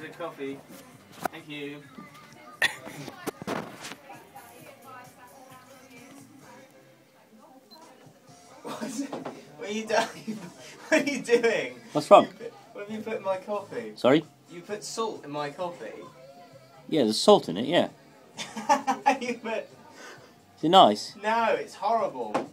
to the coffee. Thank you. what are you doing? what are you doing? What's wrong? What have you put in my coffee? Sorry? You put salt in my coffee. Yeah, there's salt in it, yeah. you put Is it nice? no, it's horrible.